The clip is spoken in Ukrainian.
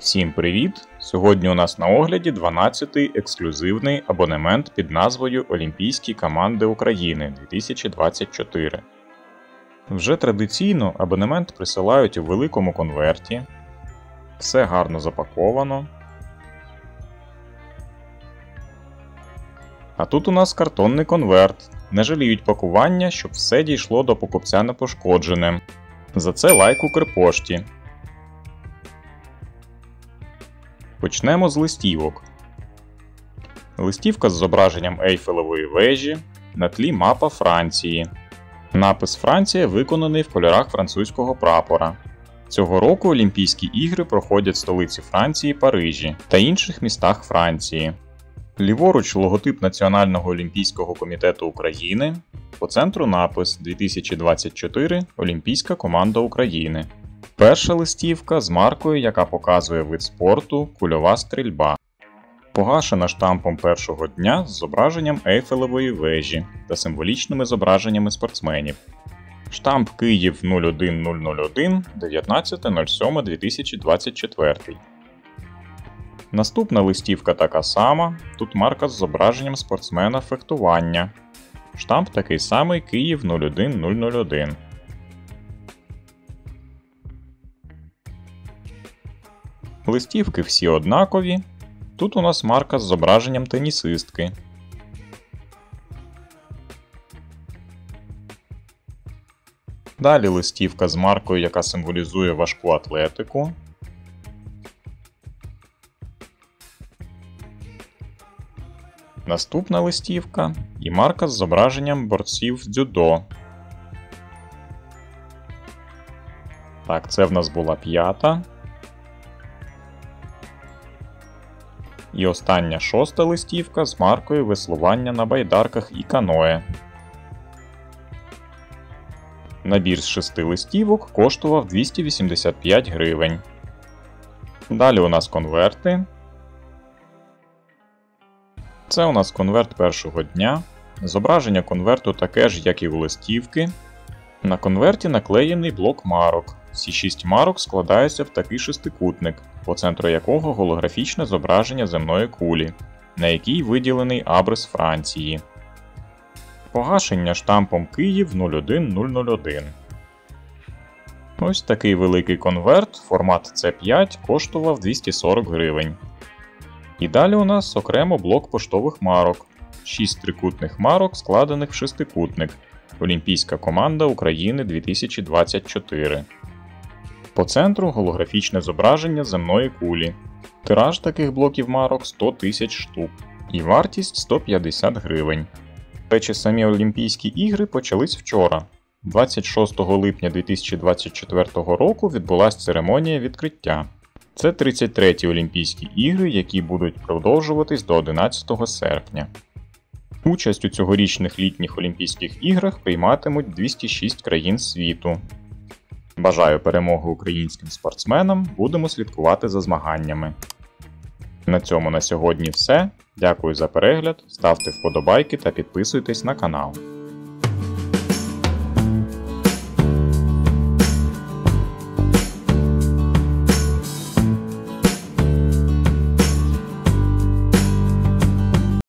Всім привіт! Сьогодні у нас на огляді 12-й ексклюзивний абонемент під назвою Олімпійські команди України 2024. Вже традиційно абонемент присилають у великому конверті. Все гарно запаковано. А тут у нас картонний конверт. Не жаліють пакування, щоб все дійшло до покупця непошкодженим. За це лайк Укрпошті. Почнемо з листівок. Листівка з зображенням Ейфелевої вежі на тлі мапа Франції. Напис Франція виконаний в кольорах французького прапора. Цього року Олімпійські ігри проходять в столиці Франції Парижі та інших містах Франції. Ліворуч логотип Національного олімпійського комітету України. По центру напис 2024 Олімпійська команда України. Перша листівка з маркою, яка показує вид спорту кульова стрільба. Погашена штампом першого дня з зображенням Ейфелевої вежі та символічними зображеннями спортсменів. Штамп Київ 01001 19.07.2024. Наступна листівка така сама. Тут марка з зображенням спортсмена фехтування. Штамп такий самий Київ 01001. Листівки всі однакові. Тут у нас марка з зображенням тенісистки. Далі листівка з маркою, яка символізує важку атлетику. Наступна листівка і марка з зображенням борців дзюдо. Так, це в нас була п'ята. І остання шоста листівка з маркою веслування на байдарках і каное. Набір з шести листівок коштував 285 гривень. Далі у нас конверти. Це у нас конверт першого дня. Зображення конверту таке ж, як і у листівки. На конверті наклеєний блок марок. Всі шість марок складаються в такий шестикутник, по центру якого голографічне зображення земної кулі, на якій виділений абрис Франції. Погашення штампом Київ 01001. Ось такий великий конверт, формат C5 коштував 240 гривень. І далі у нас окремо блок поштових марок. 6 трикутних марок, складених в шестикутник. Олімпійська команда України 2024. По центру голографічне зображення земної кулі. Тираж таких блоків марок 100 тисяч штук. І вартість 150 гривень. Речі, самі Олімпійські ігри почались вчора. 26 липня 2024 року відбулася церемонія відкриття. Це 33-ті Олімпійські ігри, які будуть продовжуватись до 11 серпня. Участь у цьогорічних літніх Олімпійських іграх прийматимуть 206 країн світу. Бажаю перемоги українським спортсменам, будемо слідкувати за змаганнями. На цьому на сьогодні все. Дякую за перегляд, ставте вподобайки та підписуйтесь на канал.